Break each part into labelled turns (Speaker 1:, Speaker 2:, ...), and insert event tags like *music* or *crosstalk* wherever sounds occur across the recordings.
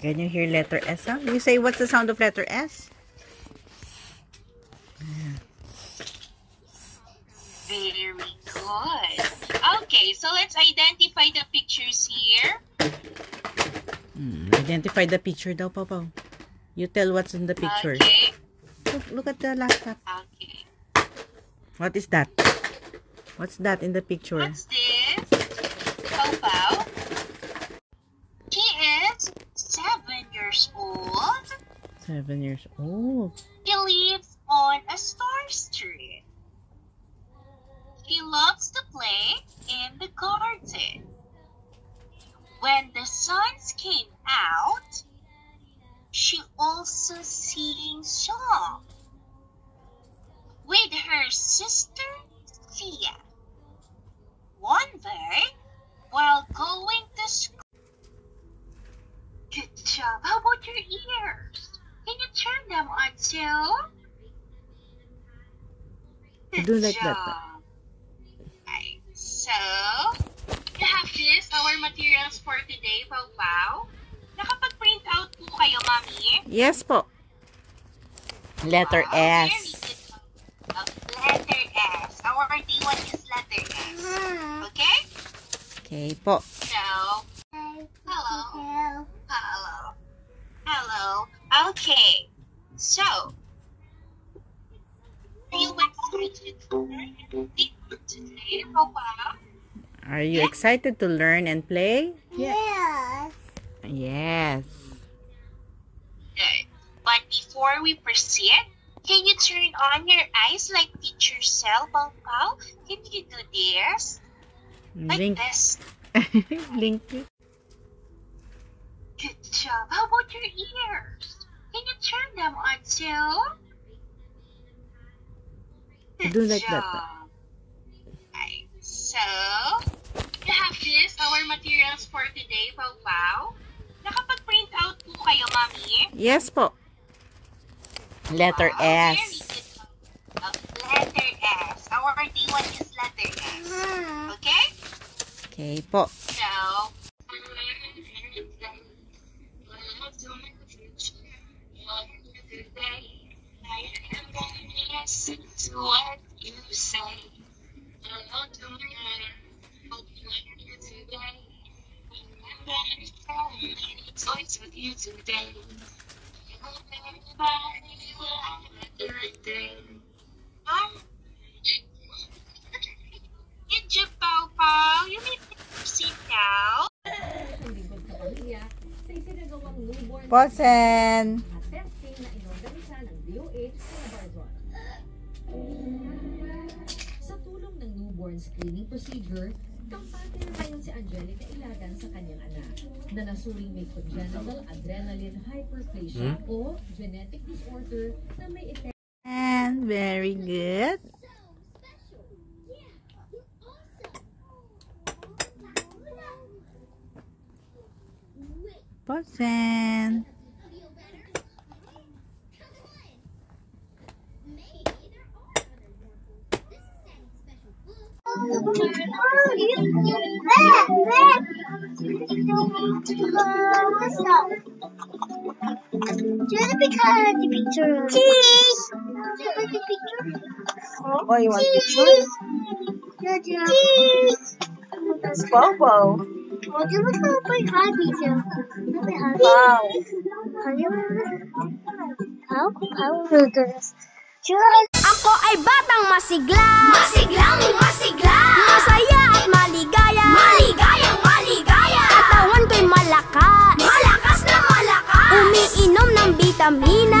Speaker 1: Can you hear letter S? Huh? You say what's the sound of letter S?
Speaker 2: Very good. Okay, so let's identify the pictures here.
Speaker 1: Hmm, identify the picture daw, Papa. You tell what's in the picture.
Speaker 2: Okay.
Speaker 1: Look, look at the laptop.
Speaker 2: Okay.
Speaker 1: What is that? What's that in the picture?
Speaker 2: What's this? Pau Pau. He is seven years old.
Speaker 1: Seven years old.
Speaker 2: He lives on a star street. He loves to play in the garden. When the suns came out, she also sings song with her sister Thea. One day, while going to school. Good job. How about your ears? Can you turn them on too? Good
Speaker 1: Do like that.
Speaker 2: job. Okay, so, you have this, our materials for today, Pau Pau. Nakapag-print out po kayo, Mami?
Speaker 1: Yes po. Letter
Speaker 2: Wow,
Speaker 1: S.
Speaker 2: Uh, letter S. Our D1 is letter S. Okay?
Speaker 1: Okay po.
Speaker 2: So, hello. Hello. Hello. Okay. So, are you excited to learn today, Papa?
Speaker 1: Are you excited to learn and play?
Speaker 3: Yes.
Speaker 1: Yes.
Speaker 2: Good. But before we proceed, can you turn on your eyes like teacher Sel, Pau Pau? Can you do this? Like
Speaker 1: Link.
Speaker 2: this. *laughs*
Speaker 1: Link.
Speaker 2: Good job. How about your ears? Can you turn them on too? Good
Speaker 1: Do like that.
Speaker 2: job. Okay, so, you have this, our materials for today, Pau Pau. Nakapag-print out po kayo, Mami?
Speaker 1: Yes po. Letter
Speaker 2: Wow,
Speaker 1: S.
Speaker 2: Uh, letter S. Our D1 is letter S. Okay?
Speaker 1: Okay po.
Speaker 2: Listen to what you say. Hello to me. Hope you like it today. I'm gonna many toys with you today. Hope everybody will have a good day. Um, job, Pau Pau. You your seat now.
Speaker 4: lingkod newborn screening procedure, kampante na ngayon si Angelica Ilagan sa kanyang anak na nasuring may congenital adrenaline hyperplasia o genetic disorder na may epekto
Speaker 1: And very good. Paulsen.
Speaker 3: Just because the picture. Cheese. Just the picture.
Speaker 1: Oh, you want
Speaker 3: picture? Cheese.
Speaker 1: Bobo.
Speaker 3: Oh, di ba ka pa hug dito? May hug.
Speaker 1: Wow.
Speaker 3: How? How do this? Sure.
Speaker 5: Ako ay batang masigla
Speaker 3: Masiglang masigla.
Speaker 5: Maligaya
Speaker 3: Maligayang maligaya.
Speaker 5: Katawan ko'y malakas
Speaker 3: Malakas na malakas.
Speaker 5: Umiinom ng vitamina
Speaker 3: Vitamina,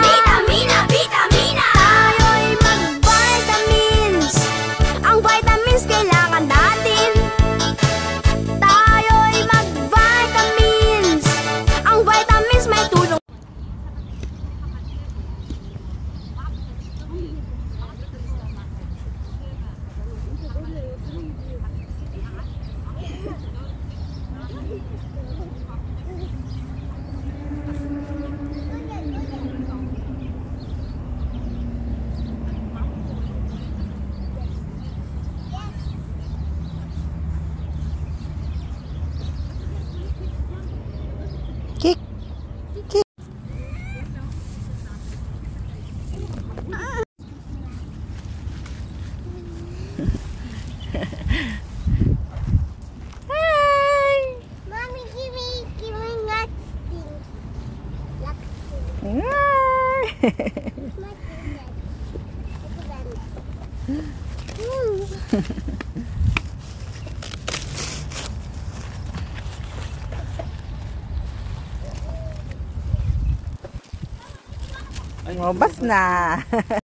Speaker 2: Mabas na. *laughs*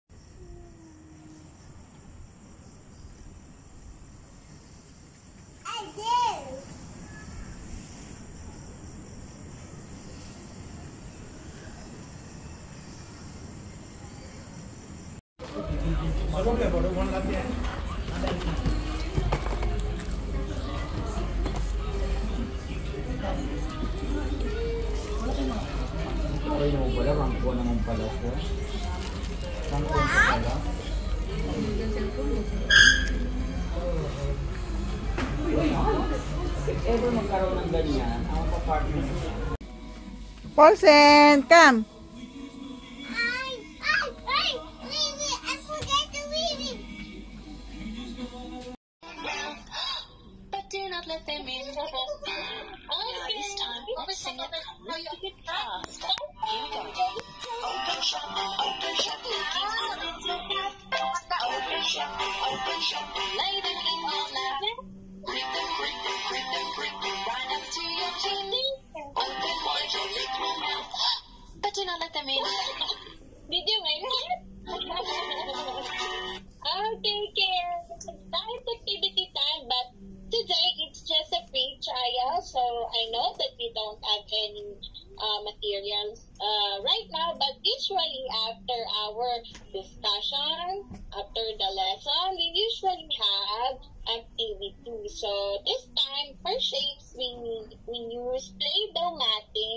Speaker 6: mo pala, rangko naman pala siya. Rangko pa pala. If ever magkaroon ng ganyan, ako pa partner.
Speaker 2: Paulsen, come.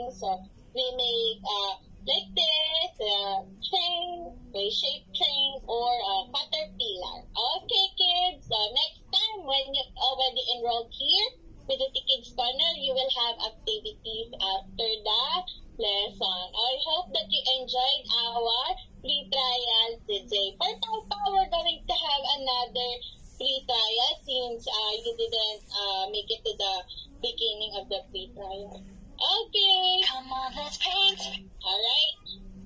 Speaker 7: Matting. So we make uh, like this, uh, train, a shape train, or a caterpillar. Okay, kids. So next time, when you already enrolled here with the Kids Corner, you will have activities after the lesson. I hope that you enjoyed our free trial today. For Taupa, we're going to have another free trial since uh, you didn't uh, make it to the beginning of the free trial. Okay. Come on, let's paint. All right.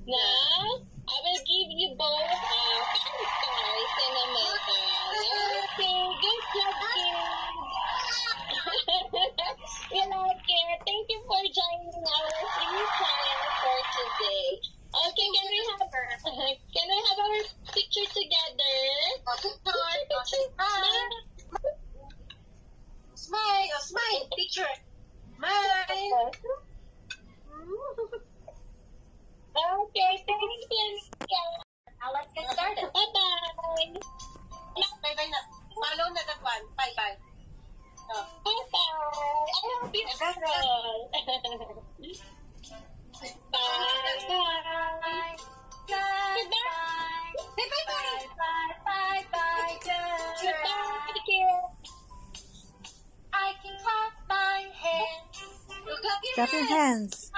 Speaker 7: Now, I will give you both uh, five stars in a minute. Okay. Good job, kids. you like it. Thank you for joining our free trial for today. Okay, can we have *laughs* can we have our picture together? Picture, picture. Smile.
Speaker 8: Smile, smile, picture. Smile.
Speaker 7: Okay, thank you.
Speaker 8: Now let's get started.
Speaker 7: Bye-bye.
Speaker 8: Bye bye. Bye bye. Oh.
Speaker 7: Bye-bye. You. Bye-bye. Goodbye.
Speaker 8: Clap your
Speaker 2: hands.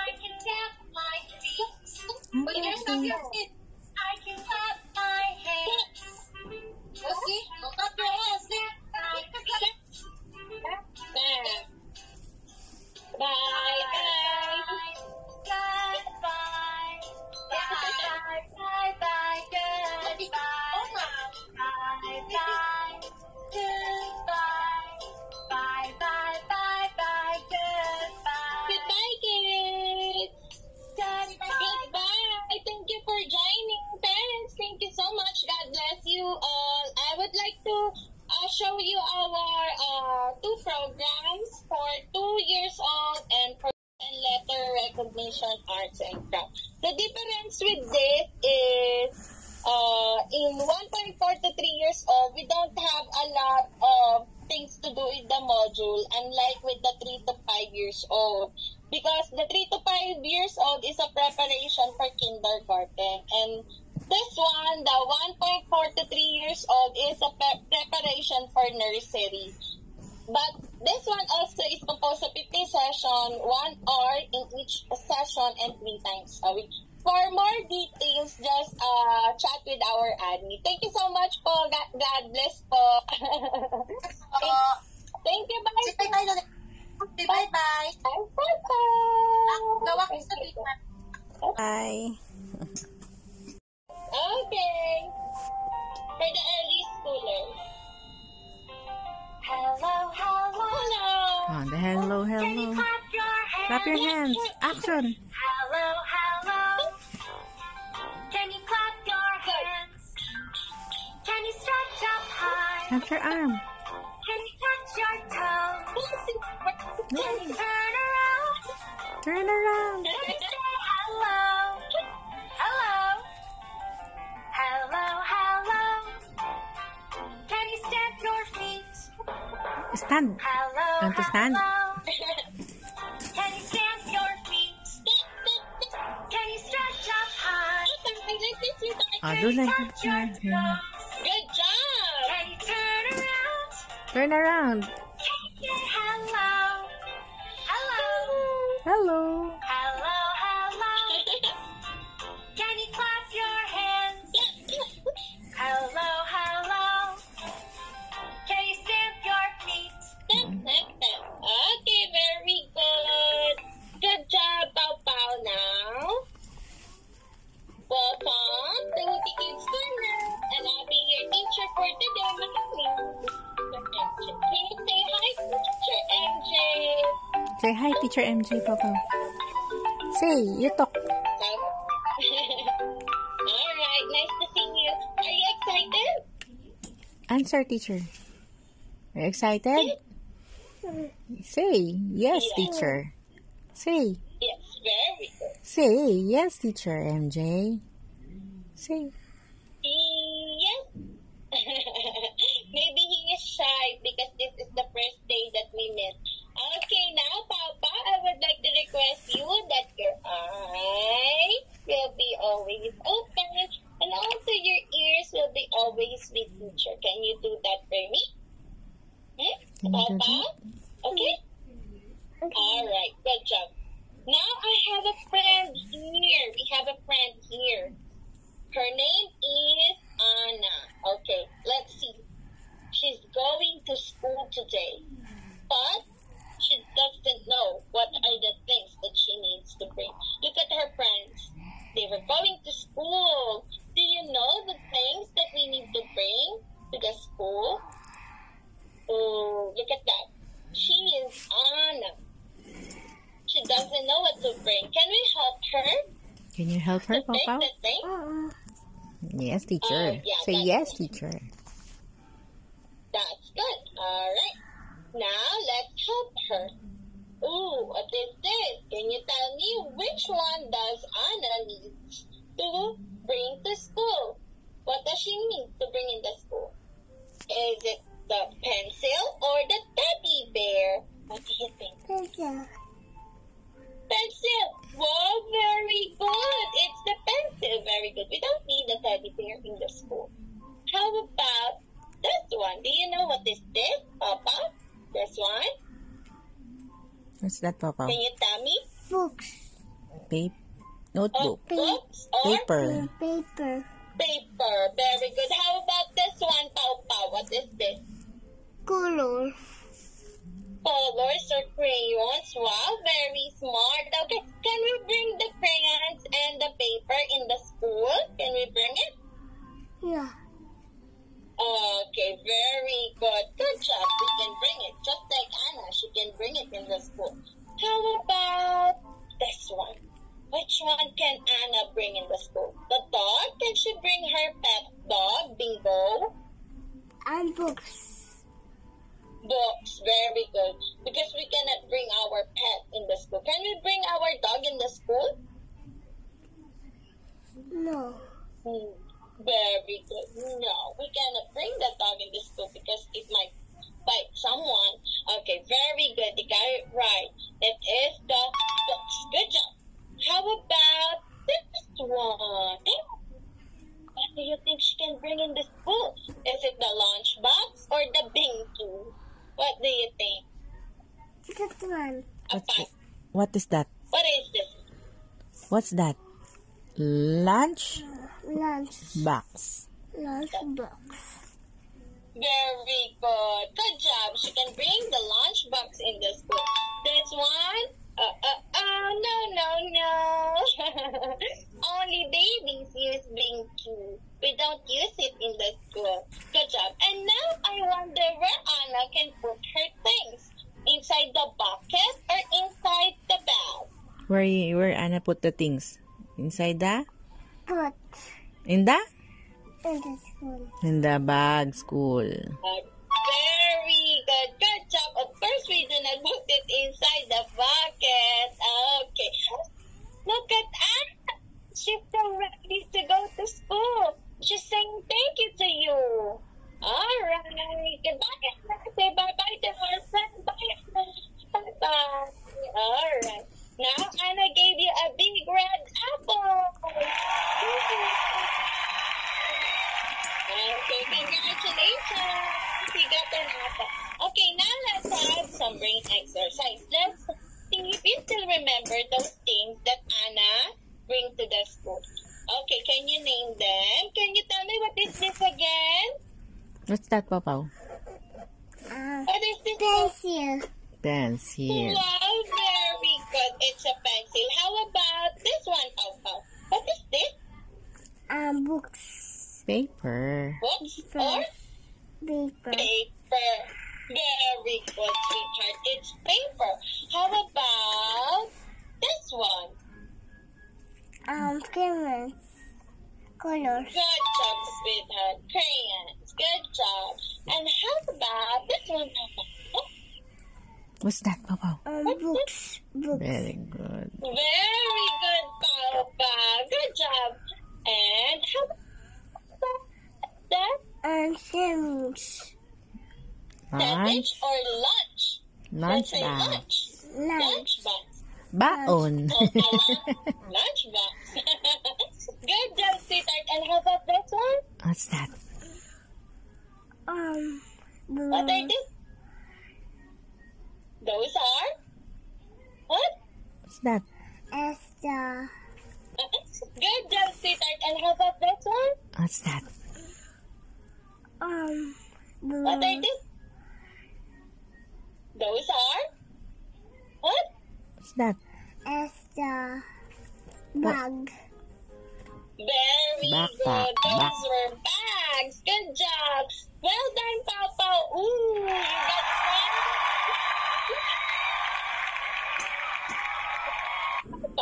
Speaker 7: With the module, unlike with the 3 to 5 years old. Because the 3 to 5 years old is a preparation for kindergarten. And this one, the 1.4 to 3 years old, is a pre- preparation for nursery. But this one also is composed of 50 session, one hour in each session and three times a week. For more details, just uh, chat with our admin. Thank you so much po. God, God bless po. *laughs* Thank you, bye.
Speaker 8: Say bye-bye, bye-bye. Bye-bye. Gawa ko sa
Speaker 7: bigman. Bye.
Speaker 8: Okay. For the early
Speaker 2: schoolers. Hello, hello. Hello. Oh, the hello, hello.
Speaker 1: Can you clap your hands? Clap your hands. Action.
Speaker 2: Hello, hello. Can you clap your hands? Can you stretch up high?
Speaker 1: Clap your arm.
Speaker 2: Can you touch your toes? Can you turn around?
Speaker 1: Turn around.
Speaker 2: Can you say hello? Hello. Hello, hello. Can you stamp your feet?
Speaker 1: Stand.
Speaker 2: Hello,
Speaker 1: Want to stand?
Speaker 2: hello. Can you stamp your feet? Can you stretch up high? Can you
Speaker 1: like
Speaker 2: touch your toes? Turn around. Can you say hello? Hello.
Speaker 1: Hello.
Speaker 2: Hello,
Speaker 7: MJ,
Speaker 1: Papa. Say, you talk.
Speaker 7: Alright, nice to see you. Are you excited?
Speaker 1: Answer, teacher. Are you excited? Say, yes, teacher. Say,
Speaker 7: Yes, very good.
Speaker 1: say, yes, teacher MJ. Say,
Speaker 7: Yes. Maybe he is shy because this is the first day that we met. Okay, now, Papa, I would like to request you that your eyes will be always open and also your ears will be always with teacher. Can you do that for me? Hmm?
Speaker 1: Can you do
Speaker 7: Papa? Okay? Alright, good job. Now I have a friend here. We have a friend here. Her name is Anna. Okay, let's see. She's going to school today, but she doesn't know what are the things that she needs to bring. Look at her friends. They were going to school. Do you know the things that we need to bring to the school? Oh, look at that. She is Anna. She doesn't know what to bring. Can we help her?
Speaker 1: can you help her,
Speaker 7: to bring
Speaker 1: Papa?
Speaker 7: the thing?
Speaker 1: Uh, yes, uh, teacher.
Speaker 7: Oh, yeah,
Speaker 1: Say yes,
Speaker 7: good.
Speaker 1: teacher.
Speaker 7: That's good. All right. Now let's help her. Ooh, what is this? Can you tell me which one does Anna need to bring to school? What does she need to bring in the school? Is it the pencil or the teddy bear? What do you think? Pencil. Whoa, very good. It's the pencil. Very good. We don't need a teddy bear in the school. How about this one? Do you know what is this, Papa? This one?
Speaker 1: What's that, Papa?
Speaker 7: Can you tell me?
Speaker 3: Books.
Speaker 1: Paper.
Speaker 7: Oh,
Speaker 1: Notebook.
Speaker 7: books or
Speaker 1: Paper.
Speaker 3: Paper.
Speaker 7: paper? Very good. How about this one, Pao Pao? What is this?
Speaker 3: Color.
Speaker 7: Colors or crayons? Wow, very smart. Okay, can we bring the crayons and the paper in the school? Can we bring it?
Speaker 3: Yeah.
Speaker 7: Okay, very good. Good job. We can bring it. Just like Anna, she can bring it in the school. How about this one? Which one can Anna bring in the school? The dog? Can she bring her pet dog, Bingo?
Speaker 3: And books.
Speaker 7: Books, very good. Because we cannot bring our pet in the school. Can we bring our dog in the school?
Speaker 3: No.
Speaker 7: Hmm, Very good. No, we cannot bring the dog in the school because it might bite someone. Okay, very good. You got it right. It is the books. Good job. How about this one? What do you think she can bring in the school? Is it the lunchbox or the? What do you think?
Speaker 3: That one.
Speaker 7: A
Speaker 1: What's What is that?
Speaker 7: What is this?
Speaker 1: What's that? Lunch
Speaker 3: Lunch.
Speaker 1: box.
Speaker 3: Lunch box.
Speaker 7: Very good. Good job. She can bring the lunch box in the school. This one? Uh, uh, uh, no, no, no. *laughs* Only babies use Binky. We don't use it in the school. Good job. And now I wonder where Anna can put her things. Inside the bucket or inside the bag?
Speaker 1: Where you, where Anna put the things? Inside the?
Speaker 3: Put
Speaker 1: In the?
Speaker 3: in the school.
Speaker 1: In the bag school.
Speaker 7: Uh, very good. Good job. Of course, we do not put it inside the bucket.
Speaker 1: What's that, Papa?
Speaker 3: Um, books.
Speaker 7: Books. Very good.
Speaker 1: very good,
Speaker 7: Papa. Good job. And how about that?
Speaker 3: And sandwich.
Speaker 1: Lunch.
Speaker 7: Sandwich or lunch?
Speaker 1: Lunch
Speaker 7: Let's lunch.
Speaker 3: Lunch.
Speaker 7: Lunch box.
Speaker 1: Baon.
Speaker 7: Lunch box. *laughs* good job, sweetheart. And how about this one?
Speaker 1: What's that?
Speaker 3: Um,
Speaker 7: What are
Speaker 3: blue.
Speaker 7: these? Those are? What?
Speaker 1: What's that?
Speaker 3: Esther.
Speaker 7: Good job, sweetheart. And how about this one?
Speaker 1: What's that?
Speaker 3: Um, blue.
Speaker 7: What are these? Those are? What?
Speaker 1: What's that?
Speaker 3: Esther. Bag.
Speaker 7: Very
Speaker 1: Backpack.
Speaker 7: good. Those
Speaker 1: Back-
Speaker 7: were bags. Good job. Well done, Papa. Ooh, you got one.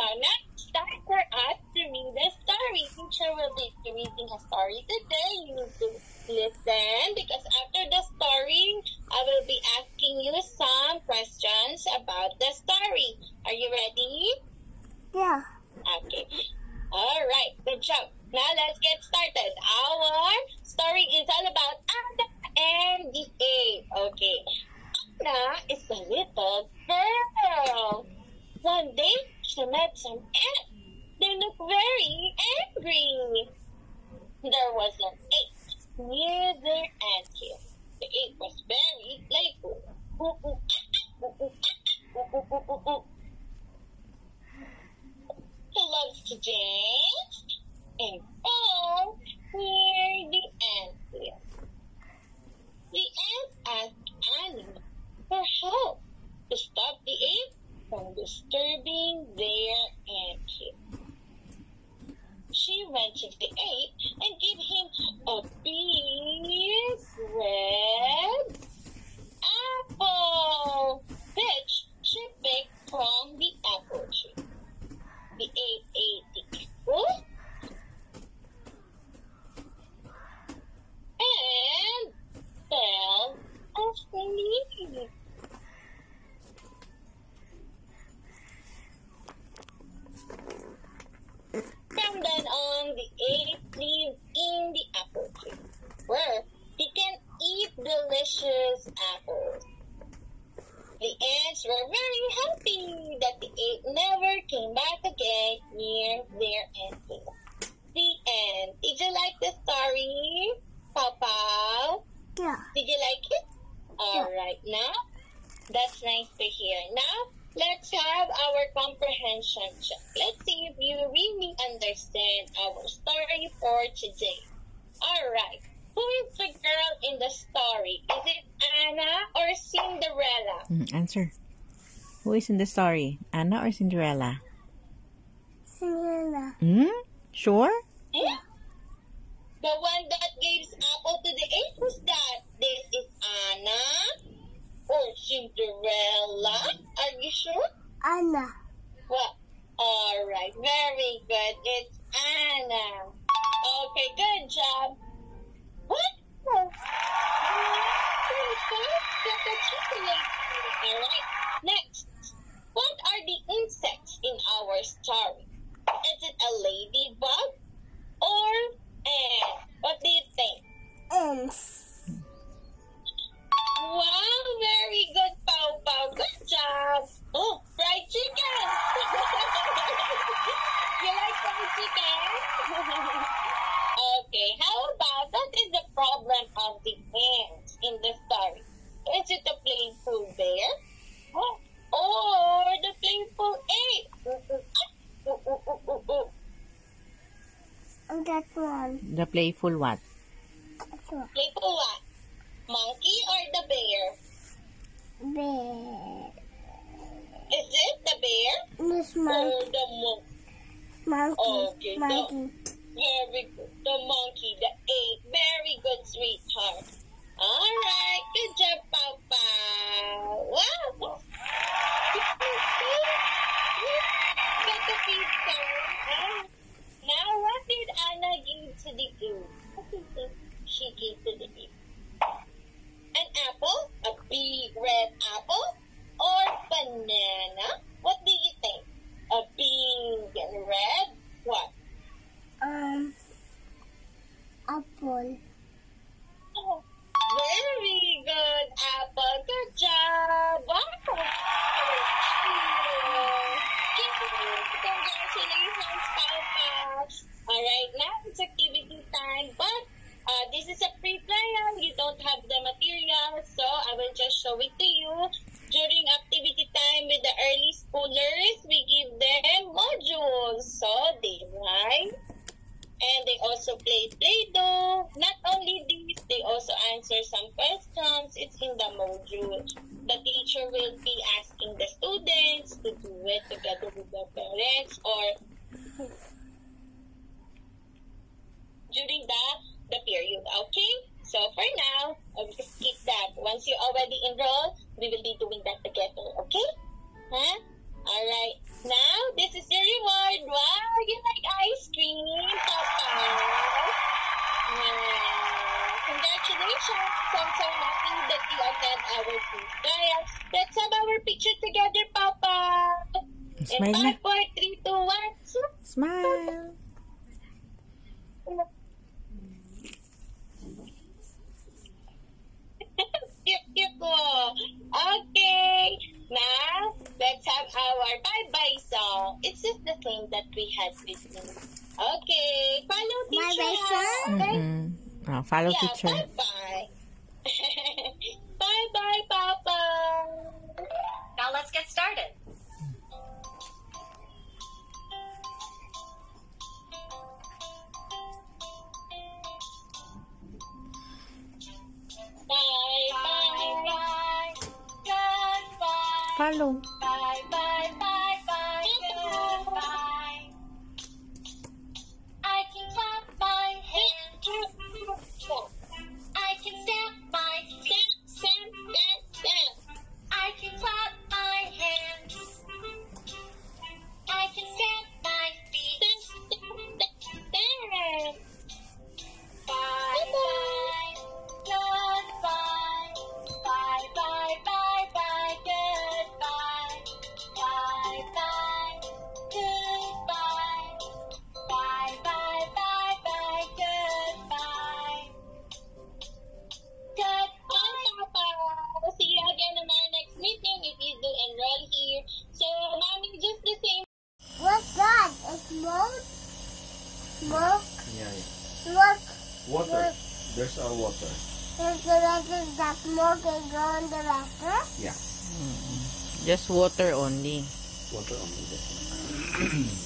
Speaker 7: Next, time for us to read a story. Teacher will be reading a story today. You need to listen because after the story,
Speaker 1: answer. Who is in the story? Anna or Cinderella?
Speaker 3: Cinderella.
Speaker 1: Hmm? Sure?
Speaker 7: Yeah. The one that gives apple to the ape, who's that? This is Anna or Cinderella? Are you sure?
Speaker 3: Anna.
Speaker 7: What? All right, very good. It's Anna. Okay, good job. What? All right, next. What are the insects in our story? Is it a ladybug or ant? What do you think?
Speaker 3: Ants.
Speaker 7: Wow, very good, Pau Pau. Good job. Oh, fried chicken. *laughs* you like fried chicken? *laughs* okay, how about what is the problem of the ants in the story? Is it the playful bear? Oh, or the playful ape? Ooh.
Speaker 3: And that one.
Speaker 1: The playful what?
Speaker 3: One.
Speaker 7: Playful what? Monkey or the bear?
Speaker 3: Bear.
Speaker 7: Is it the bear
Speaker 3: Miss
Speaker 7: or
Speaker 3: Monkey.
Speaker 7: the monkey?
Speaker 3: Monkey.
Speaker 7: Okay,
Speaker 3: Monkey.
Speaker 7: Very good. The monkey, the ape. Very good, sweetheart. All right. Good job, Papa. Wow. The pizza. Now, what did Anna give to the goose? She gave to the goose? An apple? A big red apple? Or banana? What do you think? A big red what?
Speaker 3: Um. Apple.
Speaker 7: You don't have the material, so I will just show it to you. During activity time with the early schoolers, we give them modules. So they write and they also play Play-Doh. Not only this, they also answer some questions. It's in the module. The teacher will be asking the students to do it together with their parents or during the, the period. Okay? So for now, just skip that. Once you already enroll, we will be doing that together. Okay? Huh? Alright. Now, this is your reward. Wow, you like ice cream, Papa. Wow. Congratulations. I'm so happy that you attend our food trial. Let's have our picture together, Papa.
Speaker 1: Smile
Speaker 7: In
Speaker 1: na.
Speaker 7: 5, 4, 3, 2, 1. Swoop.
Speaker 1: Smile.
Speaker 7: cute, cute mo. Okay. Now, let's have our bye-bye song. It's just the same that we had with me. Okay. Follow teacher.
Speaker 3: Bye-bye song?
Speaker 7: Okay?
Speaker 1: Mm-mm. Follow
Speaker 7: Yeah,
Speaker 3: record that smoke can go in the water?
Speaker 6: Yeah. Hmm.
Speaker 1: Just water only.
Speaker 6: Water only *clears throat*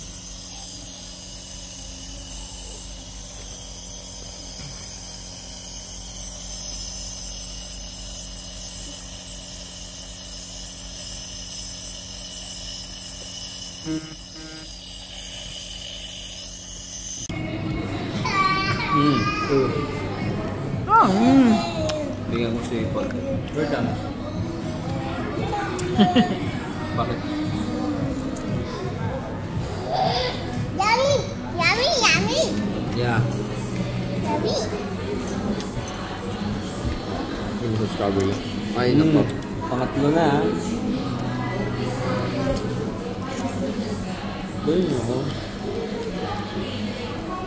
Speaker 6: *laughs* Bakit? Yummy! Yummy! Yummy! Yeah.
Speaker 3: Yummy!
Speaker 6: Yung sa strawberry. Ay, mm. nako. Pangatlo na ha. Ganyan ako.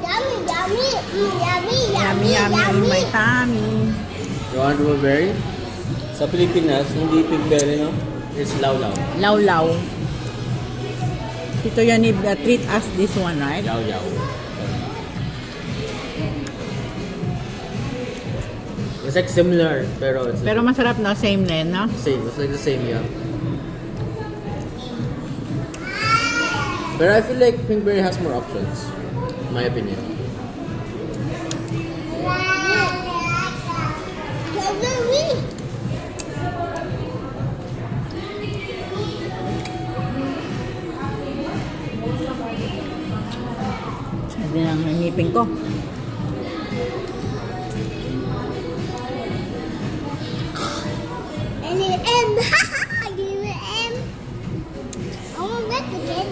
Speaker 3: Yummy! Yummy! Mm, yummy!
Speaker 9: Yummy! Yummy! Yummy! My tummy!
Speaker 6: You want blueberry? Sa Pilipinas, hindi pigberry, no? It's law-law.
Speaker 9: Law-law. Tito Yanib uh, treat us this one, right?
Speaker 6: Yaw-yaw. It's like similar, pero it's
Speaker 9: Pero masarap no? Same din, no?
Speaker 6: same. It's like the same, yeah. But I feel like Pinkberry has more options, my opinion.
Speaker 9: Lang ang ngipin ko.
Speaker 3: And it M. Give it M. I want that again.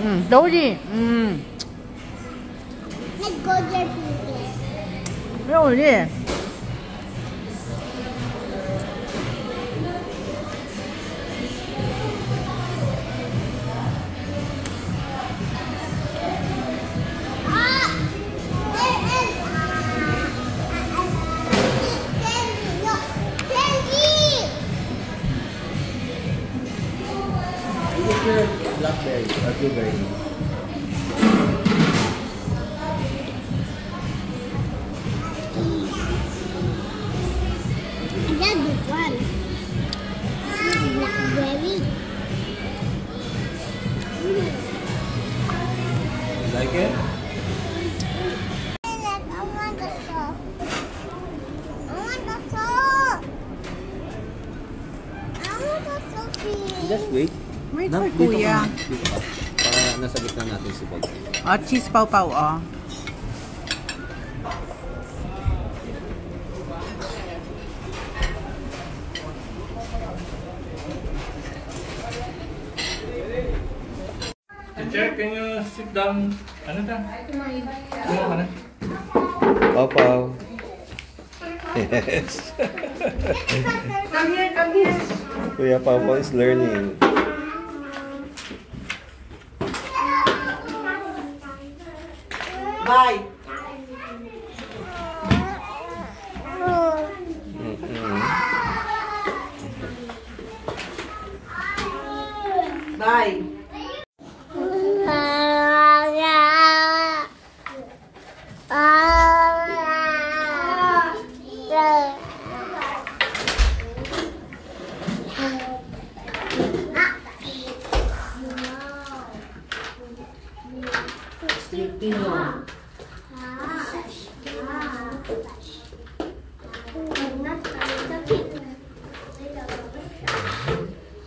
Speaker 9: Mm, Doji. Mm.
Speaker 3: Let's go there, please.
Speaker 9: Doji. Oh, cheese pau-pau, oh.
Speaker 10: Teacher, can you sit down? Ano ta? Ano ka na?
Speaker 6: Pau Yes.
Speaker 3: Come here, come here.
Speaker 6: Kuya Papa is learning.
Speaker 9: Bye. Bye.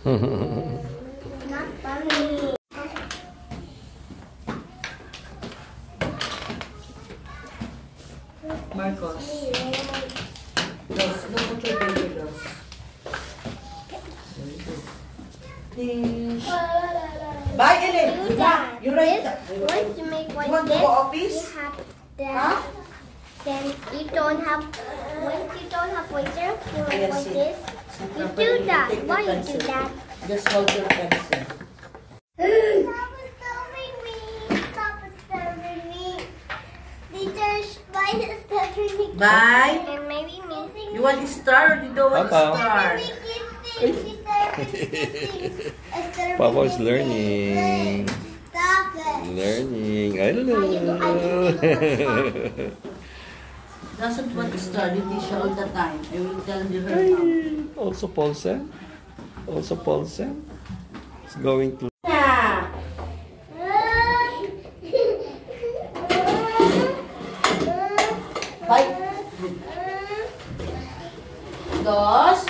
Speaker 3: Not funny.
Speaker 9: Marcos. Dos. Look at your baby, Bye, Ellen.
Speaker 3: That.
Speaker 9: You that.
Speaker 3: once you make like
Speaker 9: You want to
Speaker 3: this,
Speaker 9: go office?
Speaker 3: you have that. Then you don't have, once you don't have pointer, you make
Speaker 9: Yes,
Speaker 3: like this. You do that. Why you do that?
Speaker 9: Just hold your pencil. Bye.
Speaker 3: And maybe missing
Speaker 9: You want to star or you don't want to
Speaker 6: Papa.
Speaker 9: star?
Speaker 3: Kissing. Disturbing
Speaker 6: Papa is learning.
Speaker 3: Stop it.
Speaker 6: Learning. I don't know.
Speaker 9: Doesn't want to star the teacher all the time. I will tell you her now.
Speaker 6: also Paulsen. Also Paulsen. It's going to.
Speaker 9: Bye. Dos.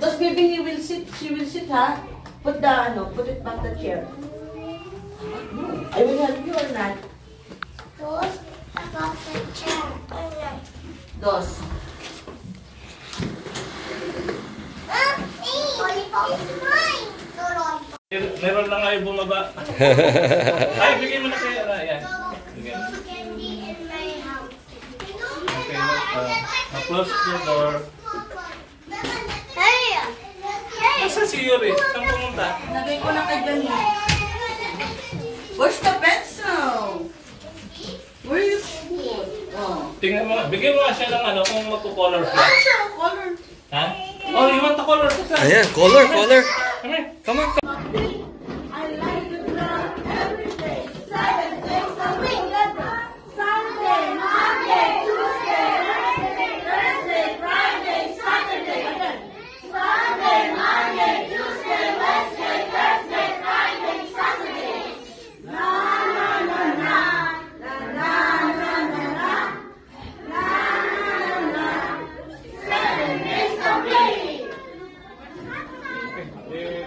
Speaker 9: Dos, baby, he will sit. She will sit, ha? Put the, ano, put it back the chair. I will help you or not?
Speaker 3: Dos, about the chair. Alright.
Speaker 9: Dos.
Speaker 3: Ah, hey, lollipop is mine. No lollipop.
Speaker 10: Meron lang kayo bumaba. *laughs* Ay, bigay mo na kay Ara. Yan. Bigay mo.
Speaker 11: Candy in my house.
Speaker 10: Okay, uh, close the door. Asa si Yuri? Saan pumunta?
Speaker 3: Lagay ko na kay Johnny. Where's the pencil? Where you put? Oh.
Speaker 10: Tingnan mo nga. Bigyan mo nga siya ng ano kung magko-color siya.
Speaker 3: Ano siya? Color.
Speaker 10: Ha? Oh, you want the color?
Speaker 12: Ayan, color, color.
Speaker 10: Come here.
Speaker 12: Come on.
Speaker 3: I like to draw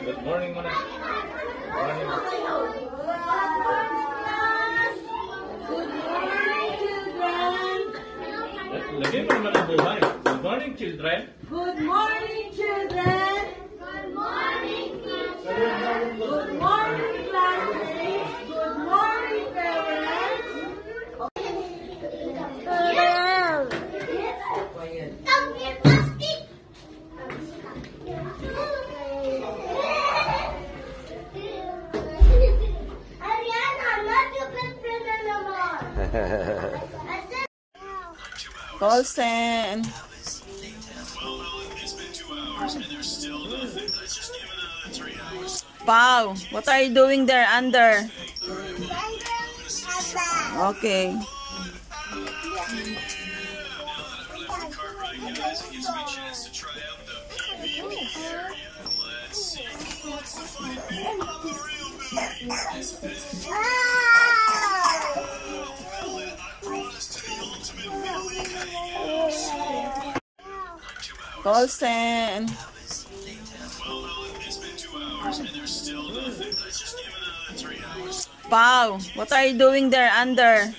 Speaker 10: good morning muna. Morning.
Speaker 3: Good morning, children.
Speaker 10: Lagay mo naman ang buhay. Good morning,
Speaker 3: Colson. Pau, what are you doing there under? Okay. Colson. Wow, what are you doing there under?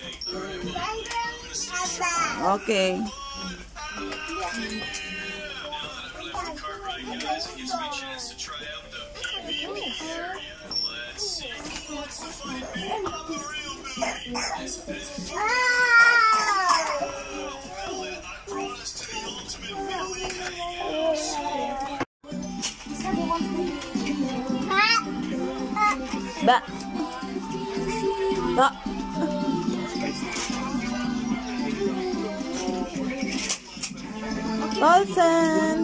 Speaker 3: Okay. Ba. Ba. Colson.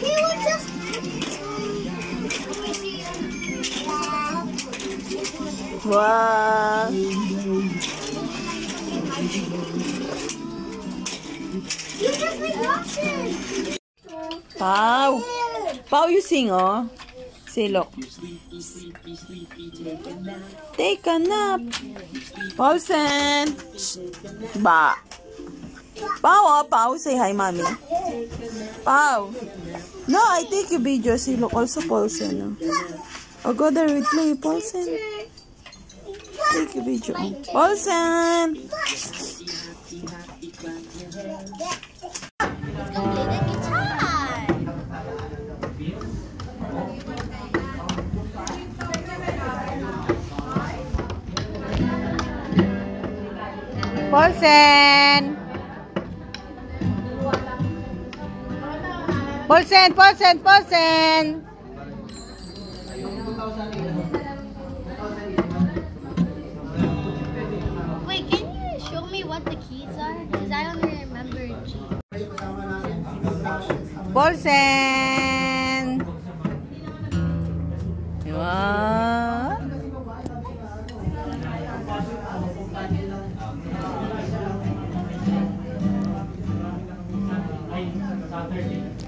Speaker 11: He was just.
Speaker 3: Wow. Pau. Pau, you sing, oh. Say, look. Take a nap. Paulson. Ba. Pau, oh, Pau. Say hi, mommy. Pau. No, I take a video. See, look, also Paulson. Oh. I'll go there with me, Paulson. Take a video. Paulson. Paulsen. Paulsen, Paulsen, Paulsen.
Speaker 11: Wait, can you show me what the keys are? Because I only remember G.
Speaker 3: Wow. It's not 13.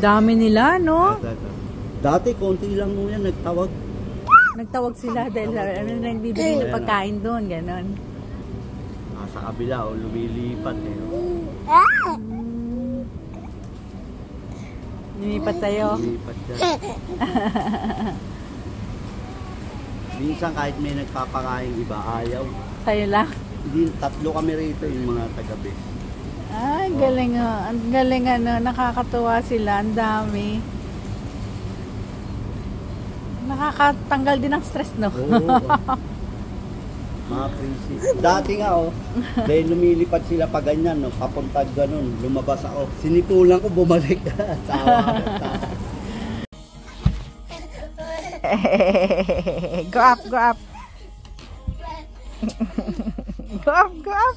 Speaker 1: Dami nila, no?
Speaker 13: Dati, konti lang mo yan, nagtawag.
Speaker 1: Nagtawag sila dahil ano na nagbibigay ng pagkain doon, ganon.
Speaker 13: Ah, sa kabila, o lumilipat eh. oh.
Speaker 1: Lumipat tayo.
Speaker 13: Lumilipat siya. *laughs* Minsan kahit may nagpapakain iba, ayaw.
Speaker 1: Sa'yo lang.
Speaker 13: Hindi, tatlo kami rito yung mga taga-base.
Speaker 1: Ah, ang galing oh. Ang galing ano, nakakatuwa sila. Ang dami. Nakakatanggal din ng stress, no?
Speaker 13: Oo. *laughs* mga princess. Dati nga oh, dahil lumilipad sila pa ganyan, no, papunta ganun, lumabas ako. Sinipulan ko, bumalik. *laughs* Tawa. tawa. *laughs*
Speaker 1: go up, go up. go up, go up.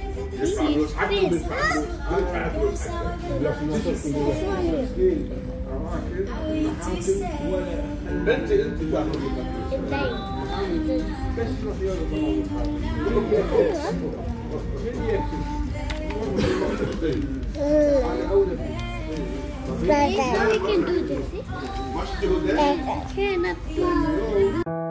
Speaker 3: Now we can do this. eh? Cannot do